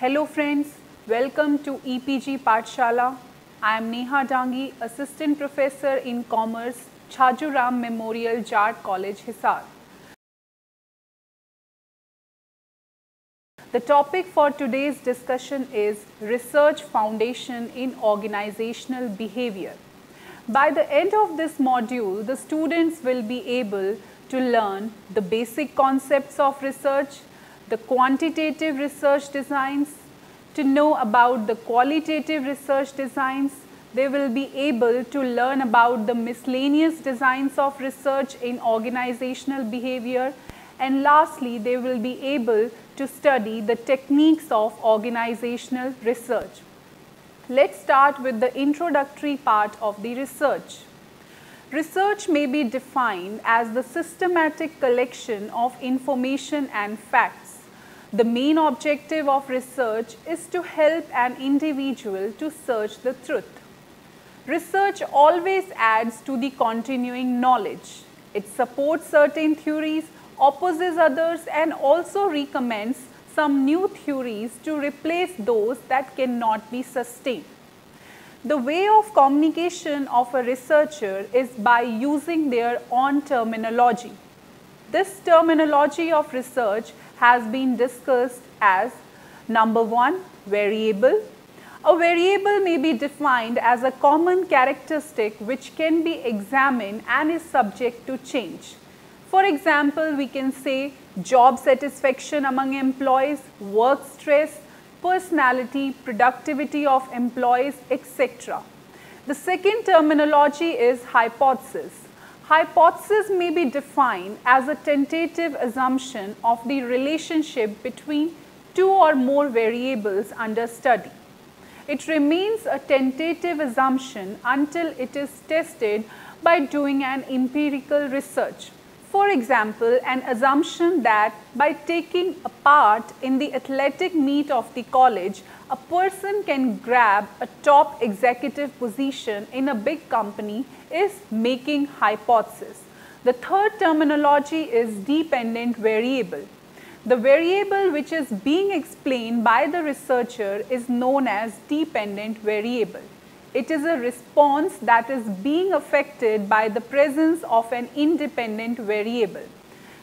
Hello friends, welcome to EPG Pathshala. I am Neha Dangi, Assistant Professor in Commerce, Chhajuram Memorial Jat College, Hisar. The topic for today's discussion is Research Foundation in Organizational Behavior. By the end of this module, the students will be able to learn the basic concepts of research, the quantitative research designs, to know about the qualitative research designs. They will be able to learn about the miscellaneous designs of research in organizational behavior and lastly they will be able to study the techniques of organizational research. Let's start with the introductory part of the research. Research may be defined as the systematic collection of information and facts. The main objective of research is to help an individual to search the truth. Research always adds to the continuing knowledge. It supports certain theories, opposes others and also recommends some new theories to replace those that cannot be sustained. The way of communication of a researcher is by using their own terminology. This terminology of research has been discussed as number one, variable. A variable may be defined as a common characteristic which can be examined and is subject to change. For example, we can say job satisfaction among employees, work stress, personality, productivity of employees, etc. The second terminology is hypothesis. Hypothesis may be defined as a tentative assumption of the relationship between two or more variables under study. It remains a tentative assumption until it is tested by doing an empirical research. For example, an assumption that by taking a part in the athletic meet of the college, a person can grab a top executive position in a big company is making hypothesis. The third terminology is dependent variable. The variable which is being explained by the researcher is known as dependent variable. It is a response that is being affected by the presence of an independent variable.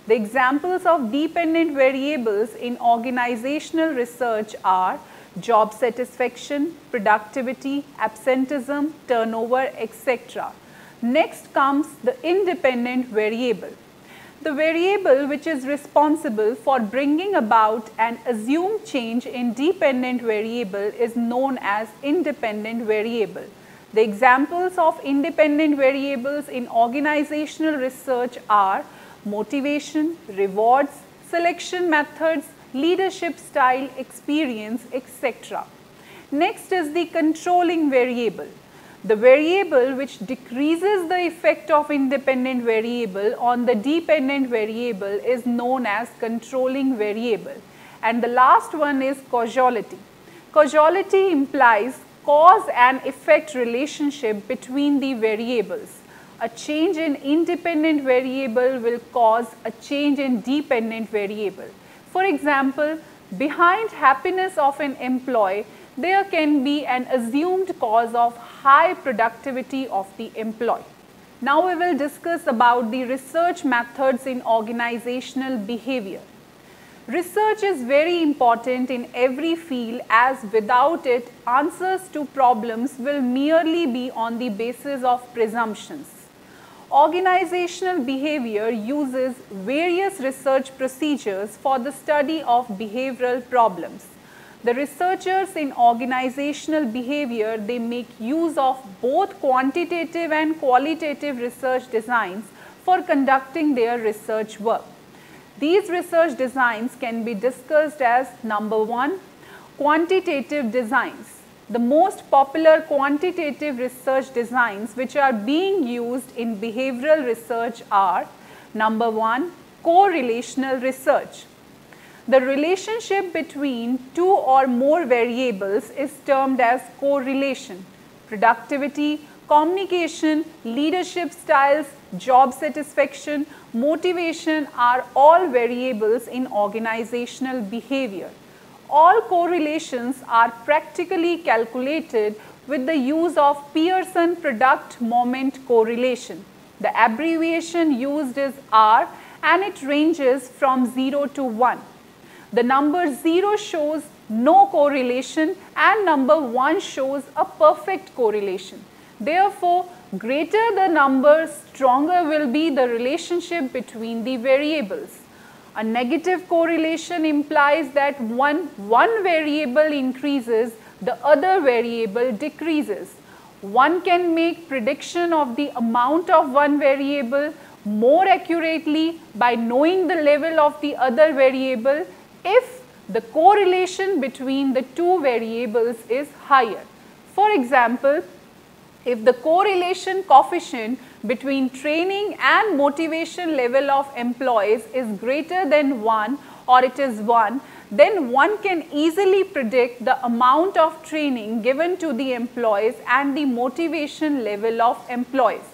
The examples of dependent variables in organizational research are job satisfaction, productivity, absenteeism, turnover, etc. Next comes the independent variable. The variable which is responsible for bringing about an assumed change in dependent variable is known as independent variable. The examples of independent variables in organizational research are motivation, rewards, selection methods, leadership style, experience, etc. Next is the controlling variable. The variable which decreases the effect of independent variable on the dependent variable is known as controlling variable. And the last one is causality. Causality implies cause and effect relationship between the variables. A change in independent variable will cause a change in dependent variable. For example, behind happiness of an employee there can be an assumed cause of high productivity of the employee. Now we will discuss about the research methods in organizational behavior. Research is very important in every field as without it answers to problems will merely be on the basis of presumptions. Organizational behavior uses various research procedures for the study of behavioral problems. The researchers in organizational behavior, they make use of both quantitative and qualitative research designs for conducting their research work. These research designs can be discussed as number one, quantitative designs. The most popular quantitative research designs which are being used in behavioral research are number one, correlational research. The relationship between two or more variables is termed as correlation. Productivity, communication, leadership styles, job satisfaction, motivation are all variables in organizational behavior. all correlations are practically calculated with the use of Pearson product moment correlation. The abbreviation used is R and it ranges from 0 to 1. The number 0 shows no correlation and number 1 shows a perfect correlation. Therefore, greater the number, stronger will be the relationship between the variables. A negative correlation implies that one, one variable increases, the other variable decreases. One can make prediction of the amount of one variable more accurately by knowing the level of the other variable if the correlation between the two variables is higher. For example, if the correlation coefficient between training and motivation level of employees is greater than 1 or it is 1, then one can easily predict the amount of training given to the employees and the motivation level of employees.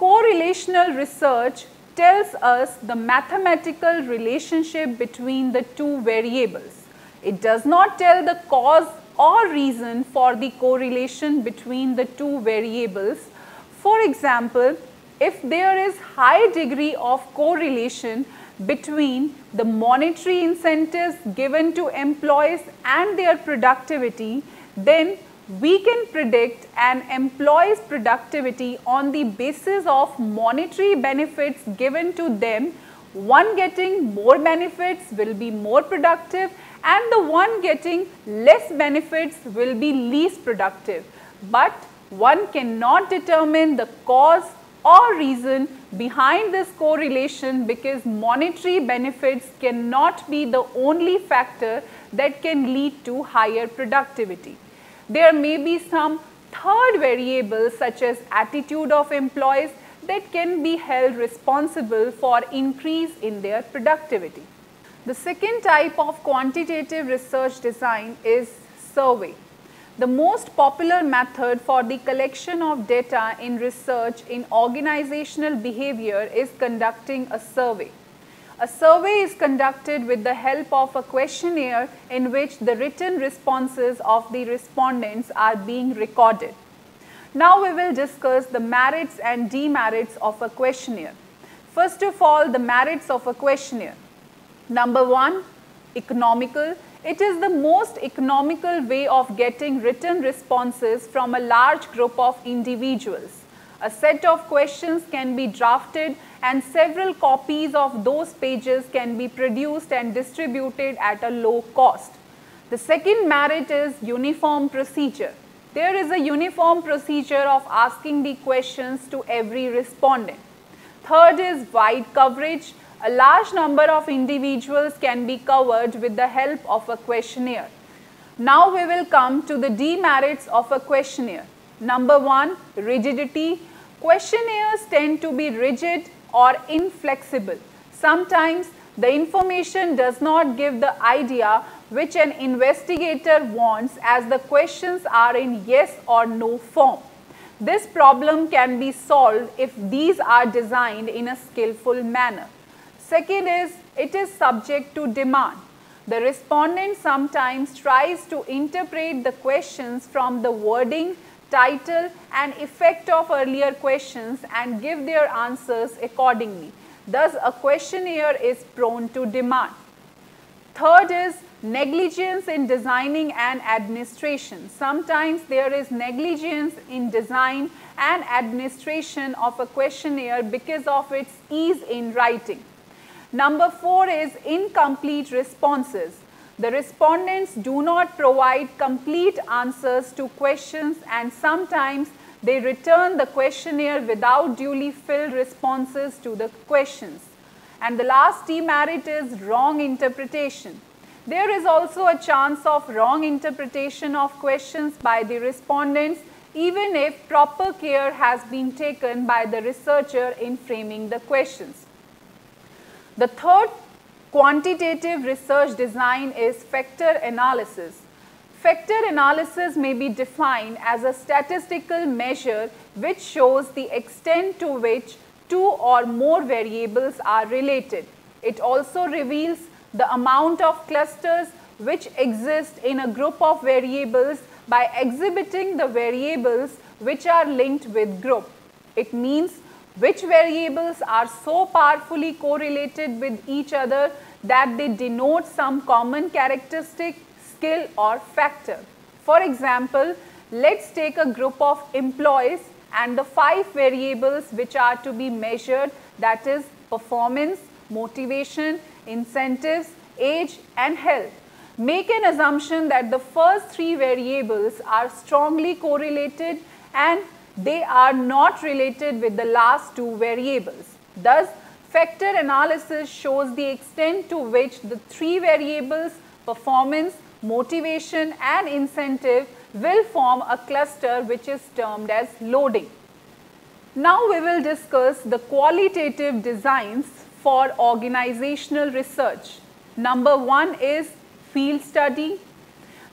Correlational research tells us the mathematical relationship between the two variables. It does not tell the cause or reason for the correlation between the two variables. For example, if there is high degree of correlation between the monetary incentives given to employees and their productivity, then we can predict an employee's productivity on the basis of monetary benefits given to them. One getting more benefits will be more productive and the one getting less benefits will be least productive. But one cannot determine the cause or reason behind this correlation because monetary benefits cannot be the only factor that can lead to higher productivity. There may be some third variables such as attitude of employees that can be held responsible for increase in their productivity. The second type of quantitative research design is survey. The most popular method for the collection of data in research in organizational behavior is conducting a survey. A survey is conducted with the help of a questionnaire in which the written responses of the respondents are being recorded. Now we will discuss the merits and demerits of a questionnaire. First of all, the merits of a questionnaire. Number one, economical. It is the most economical way of getting written responses from a large group of individuals. A set of questions can be drafted and several copies of those pages can be produced and distributed at a low cost. The second merit is uniform procedure. There is a uniform procedure of asking the questions to every respondent. Third is wide coverage. A large number of individuals can be covered with the help of a questionnaire. Now we will come to the demerits of a questionnaire. Number one, rigidity. Questionnaires tend to be rigid or inflexible. Sometimes the information does not give the idea which an investigator wants as the questions are in yes or no form. This problem can be solved if these are designed in a skillful manner. Second is, it is subject to demand. The respondent sometimes tries to interpret the questions from the wording title and effect of earlier questions and give their answers accordingly. Thus, a questionnaire is prone to demand. Third is negligence in designing and administration. Sometimes there is negligence in design and administration of a questionnaire because of its ease in writing. Number four is incomplete responses. The respondents do not provide complete answers to questions and sometimes they return the questionnaire without duly filled responses to the questions. And the last demerit is wrong interpretation. There is also a chance of wrong interpretation of questions by the respondents even if proper care has been taken by the researcher in framing the questions. The third Quantitative research design is factor analysis. Factor analysis may be defined as a statistical measure which shows the extent to which two or more variables are related. It also reveals the amount of clusters which exist in a group of variables by exhibiting the variables which are linked with group. It means which variables are so powerfully correlated with each other that they denote some common characteristic, skill or factor. For example, let's take a group of employees and the five variables which are to be measured that is performance, motivation, incentives, age and health. Make an assumption that the first three variables are strongly correlated and they are not related with the last two variables. Thus, factor analysis shows the extent to which the three variables performance, motivation and incentive will form a cluster which is termed as loading. Now we will discuss the qualitative designs for organizational research. Number one is field study.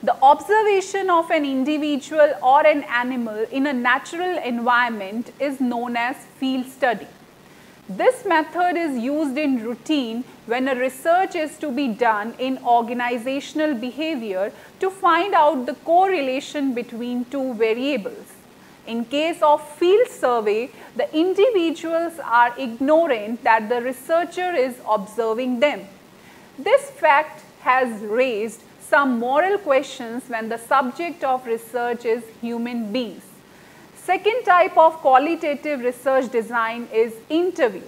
The observation of an individual or an animal in a natural environment is known as field study. This method is used in routine when a research is to be done in organizational behavior to find out the correlation between two variables. In case of field survey, the individuals are ignorant that the researcher is observing them. This fact has raised some moral questions when the subject of research is human beings. Second type of qualitative research design is interview.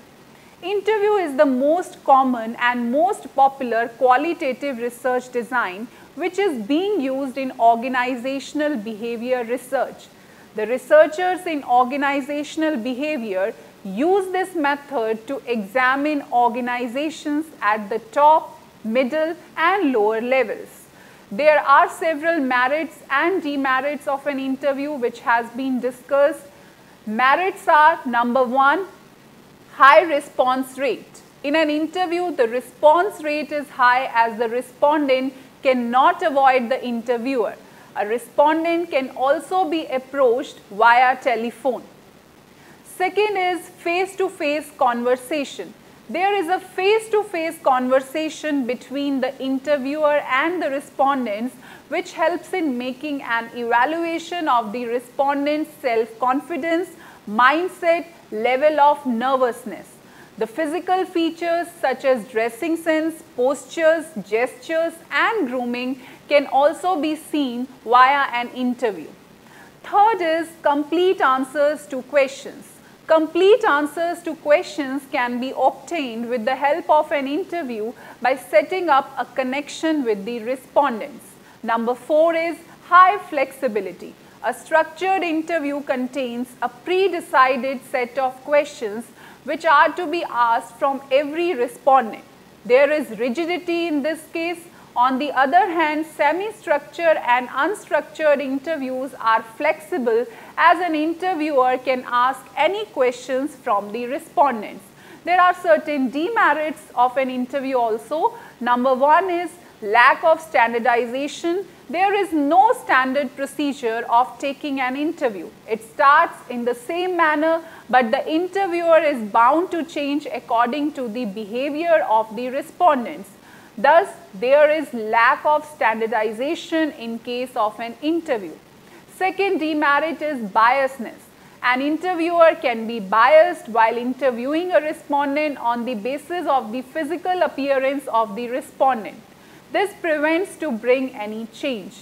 Interview is the most common and most popular qualitative research design which is being used in organizational behavior research. The researchers in organizational behavior use this method to examine organizations at the top, middle and lower levels. There are several merits and demerits of an interview which has been discussed. Merits are number one, high response rate. In an interview, the response rate is high as the respondent cannot avoid the interviewer. A respondent can also be approached via telephone. Second is face-to-face -face conversation there is a face-to-face -face conversation between the interviewer and the respondents which helps in making an evaluation of the respondent's self-confidence, mindset, level of nervousness. The physical features such as dressing sense, postures, gestures and grooming can also be seen via an interview. Third is complete answers to questions. Complete answers to questions can be obtained with the help of an interview by setting up a connection with the respondents. Number four is high flexibility. A structured interview contains a pre-decided set of questions which are to be asked from every respondent. There is rigidity in this case on the other hand, semi-structured and unstructured interviews are flexible as an interviewer can ask any questions from the respondents. There are certain demerits of an interview also. Number one is lack of standardization. There is no standard procedure of taking an interview. It starts in the same manner but the interviewer is bound to change according to the behavior of the respondents. Thus, there is lack of standardization in case of an interview. Second demerit is biasness. An interviewer can be biased while interviewing a respondent on the basis of the physical appearance of the respondent. This prevents to bring any change.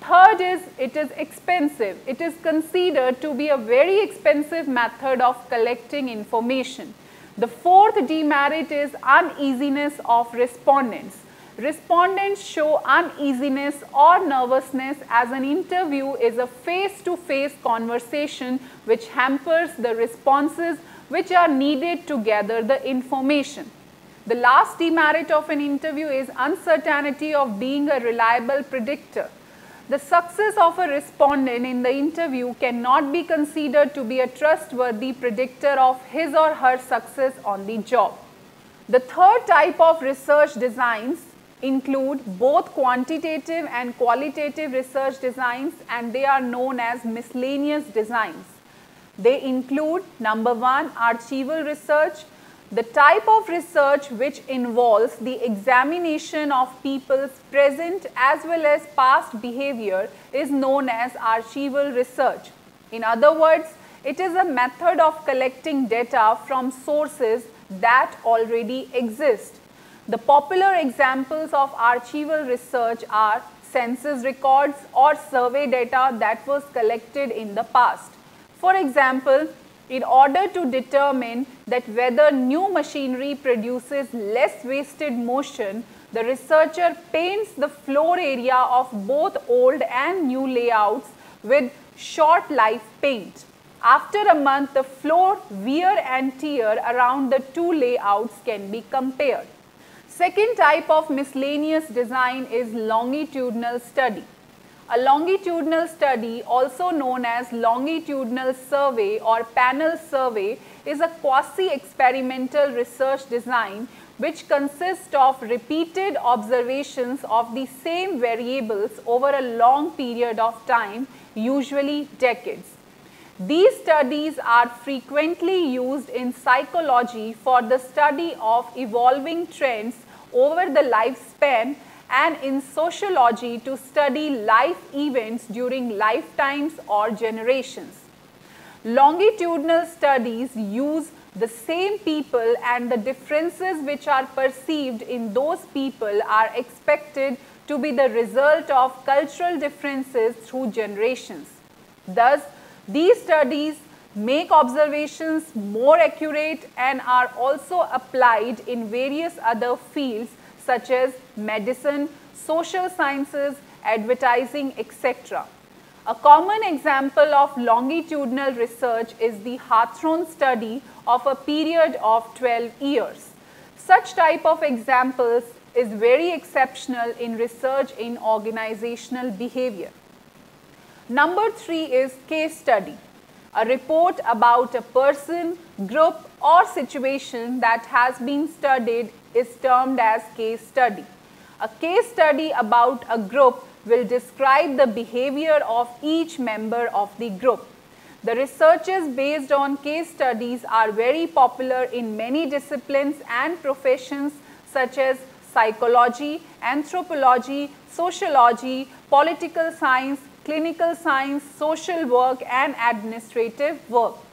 Third is it is expensive. It is considered to be a very expensive method of collecting information. The fourth demerit is uneasiness of respondents. Respondents show uneasiness or nervousness as an interview is a face-to-face -face conversation which hampers the responses which are needed to gather the information. The last demerit of an interview is uncertainty of being a reliable predictor. The success of a respondent in the interview cannot be considered to be a trustworthy predictor of his or her success on the job. The third type of research designs include both quantitative and qualitative research designs and they are known as miscellaneous designs. They include number one archival research. The type of research which involves the examination of people's present as well as past behavior is known as archival research. In other words, it is a method of collecting data from sources that already exist. The popular examples of archival research are census records or survey data that was collected in the past. For example, in order to determine that whether new machinery produces less wasted motion, the researcher paints the floor area of both old and new layouts with short life paint. After a month, the floor wear and tear around the two layouts can be compared. Second type of miscellaneous design is longitudinal study. A longitudinal study, also known as longitudinal survey or panel survey, is a quasi-experimental research design which consists of repeated observations of the same variables over a long period of time, usually decades. These studies are frequently used in psychology for the study of evolving trends over the lifespan and in sociology to study life events during lifetimes or generations. Longitudinal studies use the same people and the differences which are perceived in those people are expected to be the result of cultural differences through generations. Thus, these studies make observations more accurate and are also applied in various other fields such as medicine, social sciences, advertising, etc. A common example of longitudinal research is the Hawthorne study of a period of 12 years. Such type of examples is very exceptional in research in organizational behavior. Number three is case study. A report about a person, group or situation that has been studied is termed as case study. A case study about a group will describe the behavior of each member of the group. The researches based on case studies are very popular in many disciplines and professions such as psychology, anthropology, sociology, political science, clinical science, social work and administrative work.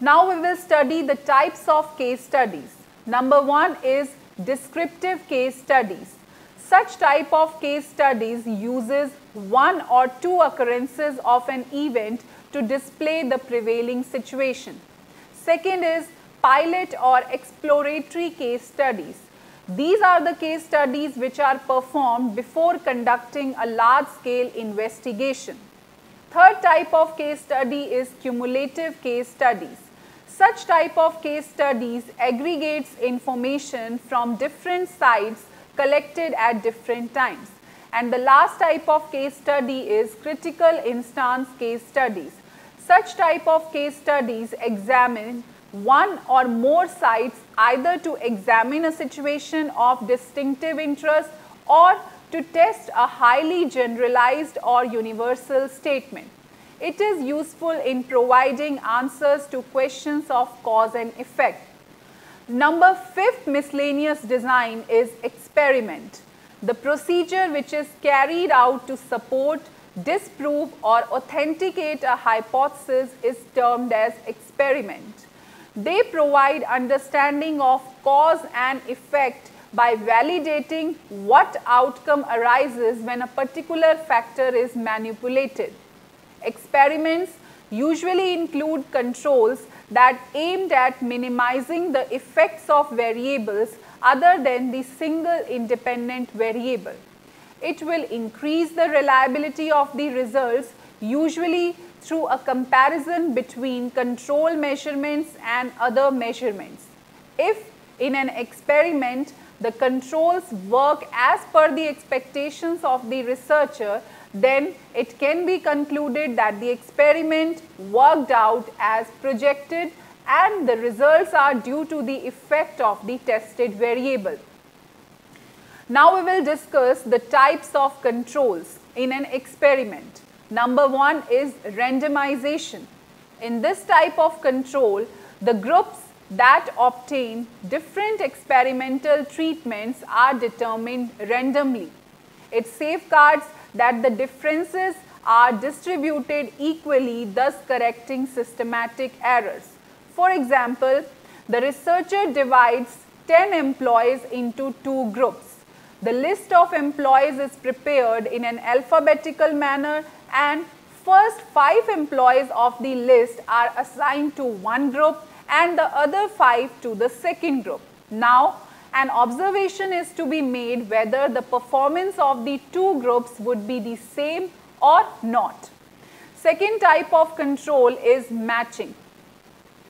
Now we will study the types of case studies. Number one is descriptive case studies. Such type of case studies uses one or two occurrences of an event to display the prevailing situation. Second is pilot or exploratory case studies. These are the case studies which are performed before conducting a large scale investigation. Third type of case study is cumulative case studies. Such type of case studies aggregates information from different sites collected at different times. And the last type of case study is critical instance case studies. Such type of case studies examine one or more sites either to examine a situation of distinctive interest or to test a highly generalized or universal statement. It is useful in providing answers to questions of cause and effect. Number fifth miscellaneous design is experiment. The procedure which is carried out to support, disprove or authenticate a hypothesis is termed as experiment. They provide understanding of cause and effect by validating what outcome arises when a particular factor is manipulated. Experiments usually include controls that aimed at minimizing the effects of variables other than the single independent variable. It will increase the reliability of the results usually through a comparison between control measurements and other measurements. If in an experiment the controls work as per the expectations of the researcher, then it can be concluded that the experiment worked out as projected and the results are due to the effect of the tested variable. Now we will discuss the types of controls in an experiment. Number one is randomization. In this type of control, the groups that obtain different experimental treatments are determined randomly. It safeguards that the differences are distributed equally thus correcting systematic errors. For example, the researcher divides 10 employees into two groups. The list of employees is prepared in an alphabetical manner and first 5 employees of the list are assigned to one group and the other 5 to the second group. Now, an observation is to be made whether the performance of the two groups would be the same or not. Second type of control is matching.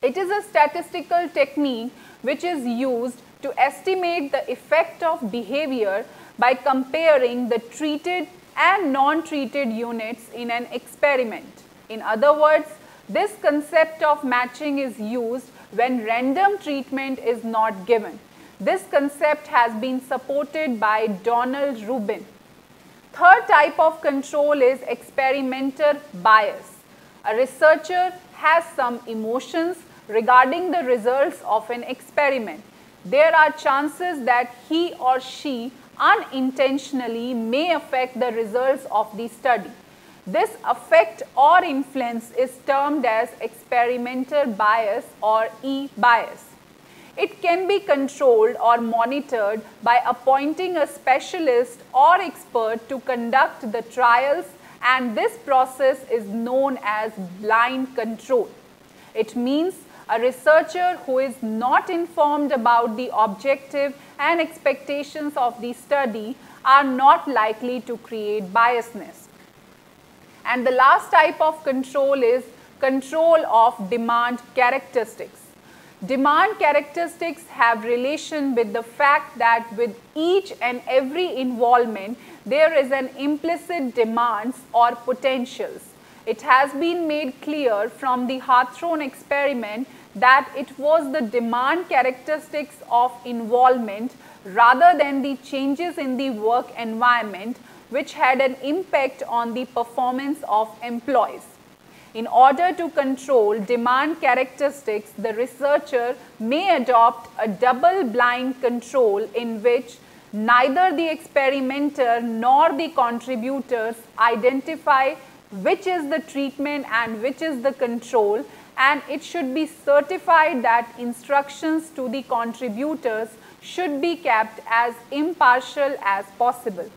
It is a statistical technique which is used to estimate the effect of behavior by comparing the treated and non-treated units in an experiment. In other words, this concept of matching is used when random treatment is not given. This concept has been supported by Donald Rubin. Third type of control is experimenter bias. A researcher has some emotions regarding the results of an experiment. There are chances that he or she unintentionally may affect the results of the study. This effect or influence is termed as experimenter bias or E-bias. It can be controlled or monitored by appointing a specialist or expert to conduct the trials and this process is known as blind control. It means a researcher who is not informed about the objective and expectations of the study are not likely to create biasness. And the last type of control is control of demand characteristics. Demand characteristics have relation with the fact that with each and every involvement, there is an implicit demands or potentials. It has been made clear from the Hawthorne experiment that it was the demand characteristics of involvement rather than the changes in the work environment which had an impact on the performance of employees. In order to control demand characteristics, the researcher may adopt a double-blind control in which neither the experimenter nor the contributors identify which is the treatment and which is the control and it should be certified that instructions to the contributors should be kept as impartial as possible.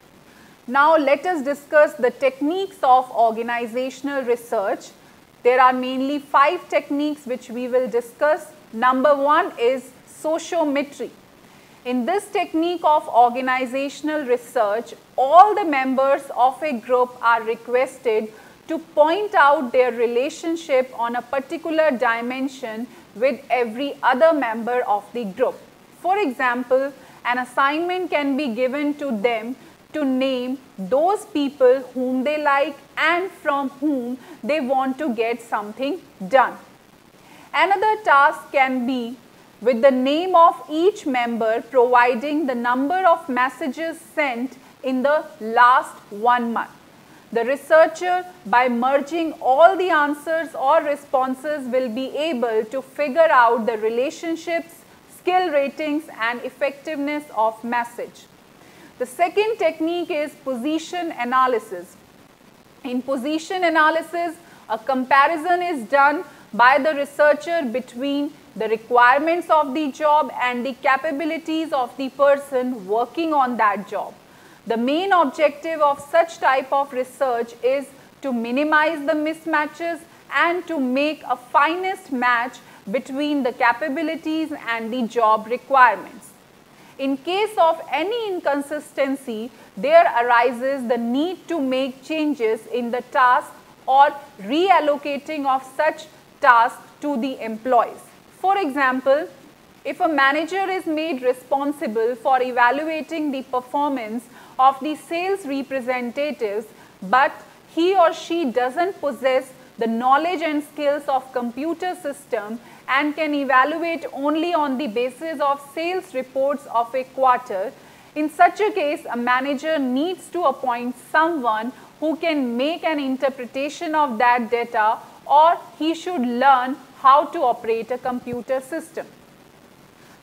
Now let us discuss the techniques of organizational research. There are mainly five techniques which we will discuss. Number one is sociometry. In this technique of organizational research, all the members of a group are requested to point out their relationship on a particular dimension with every other member of the group. For example, an assignment can be given to them to name those people whom they like and from whom they want to get something done. Another task can be with the name of each member providing the number of messages sent in the last one month. The researcher by merging all the answers or responses will be able to figure out the relationships, skill ratings and effectiveness of message. The second technique is position analysis. In position analysis, a comparison is done by the researcher between the requirements of the job and the capabilities of the person working on that job. The main objective of such type of research is to minimize the mismatches and to make a finest match between the capabilities and the job requirements. In case of any inconsistency, there arises the need to make changes in the task or reallocating of such task to the employees. For example, if a manager is made responsible for evaluating the performance of the sales representatives, but he or she doesn't possess the knowledge and skills of computer system and can evaluate only on the basis of sales reports of a quarter. In such a case, a manager needs to appoint someone who can make an interpretation of that data or he should learn how to operate a computer system.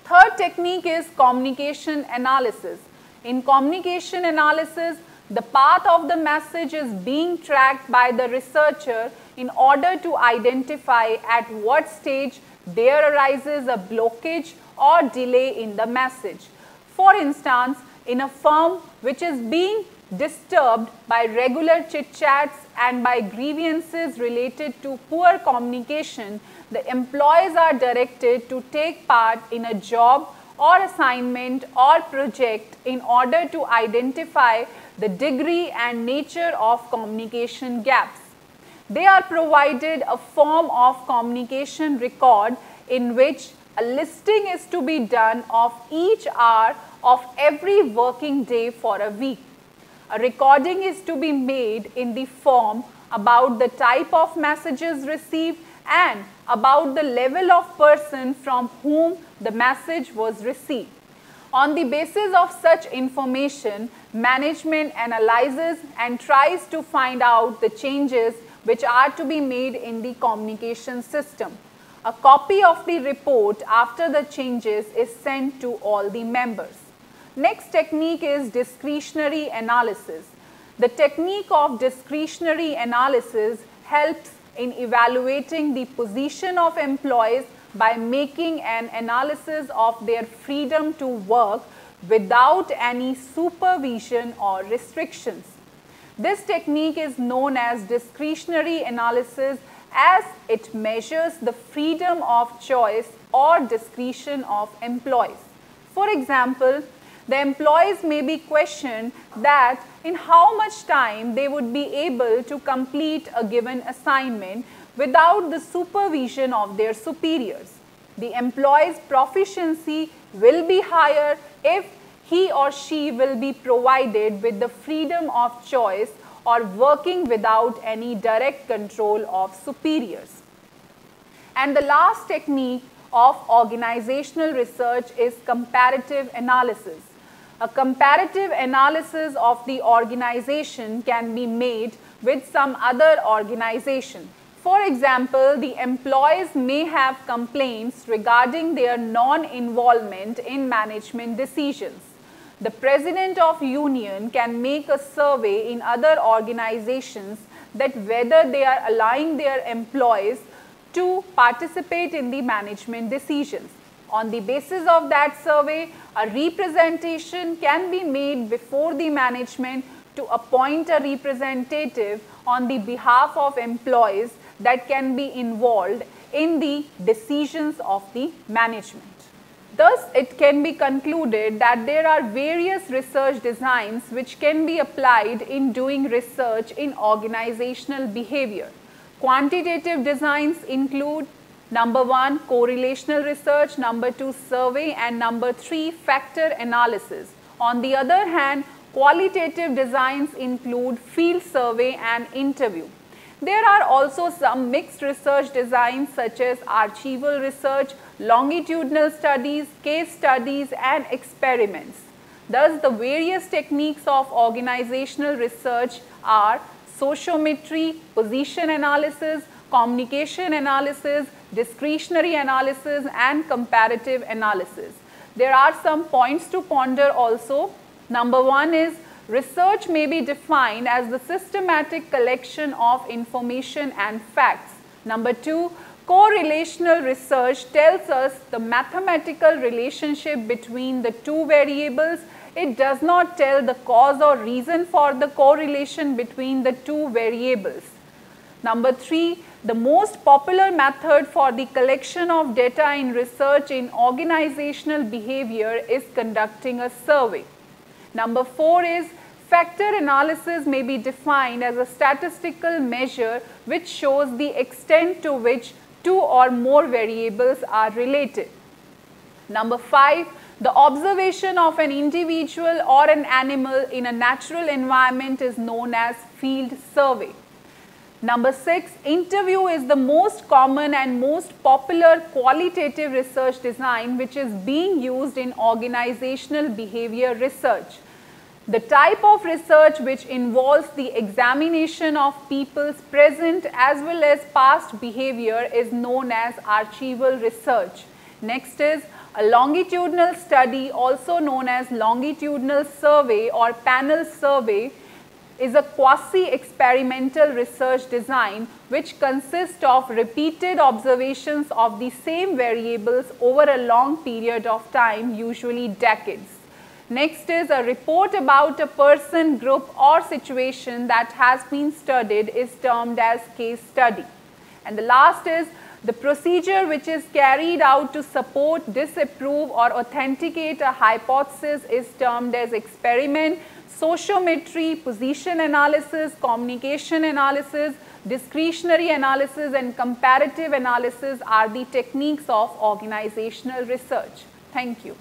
Third technique is communication analysis. In communication analysis, the path of the message is being tracked by the researcher in order to identify at what stage there arises a blockage or delay in the message. For instance, in a firm which is being disturbed by regular chit chats and by grievances related to poor communication, the employees are directed to take part in a job or assignment or project in order to identify the degree and nature of communication gaps. They are provided a form of communication record in which a listing is to be done of each hour of every working day for a week. A recording is to be made in the form about the type of messages received and about the level of person from whom the message was received. On the basis of such information, management analyzes and tries to find out the changes which are to be made in the communication system. A copy of the report after the changes is sent to all the members. Next technique is discretionary analysis. The technique of discretionary analysis helps in evaluating the position of employees by making an analysis of their freedom to work without any supervision or restrictions. This technique is known as discretionary analysis as it measures the freedom of choice or discretion of employees. For example, the employees may be questioned that in how much time they would be able to complete a given assignment without the supervision of their superiors. The employee's proficiency will be higher if he or she will be provided with the freedom of choice or working without any direct control of superiors. And the last technique of organizational research is comparative analysis. A comparative analysis of the organization can be made with some other organization. For example, the employees may have complaints regarding their non-involvement in management decisions. The president of union can make a survey in other organizations that whether they are allowing their employees to participate in the management decisions. On the basis of that survey, a representation can be made before the management to appoint a representative on the behalf of employees that can be involved in the decisions of the management. Thus, it can be concluded that there are various research designs which can be applied in doing research in organizational behavior. Quantitative designs include Number one, correlational research. Number two, survey. And number three, factor analysis. On the other hand, qualitative designs include field survey and interview. There are also some mixed research designs such as archival research, longitudinal studies, case studies and experiments. Thus, the various techniques of organizational research are sociometry, position analysis, communication analysis, discretionary analysis and comparative analysis. There are some points to ponder also. Number one is research may be defined as the systematic collection of information and facts. Number two, correlational research tells us the mathematical relationship between the two variables. It does not tell the cause or reason for the correlation between the two variables. Number three, the most popular method for the collection of data in research in organizational behavior is conducting a survey. Number four is factor analysis may be defined as a statistical measure which shows the extent to which two or more variables are related. Number five, the observation of an individual or an animal in a natural environment is known as field survey. Number six, interview is the most common and most popular qualitative research design which is being used in organizational behavior research. The type of research which involves the examination of people's present as well as past behavior is known as archival research. Next is A longitudinal study also known as longitudinal survey or panel survey is a quasi-experimental research design which consists of repeated observations of the same variables over a long period of time, usually decades. Next is a report about a person, group or situation that has been studied is termed as case study. And the last is the procedure which is carried out to support, disapprove or authenticate a hypothesis is termed as experiment sociometry, position analysis, communication analysis, discretionary analysis and comparative analysis are the techniques of organizational research. Thank you.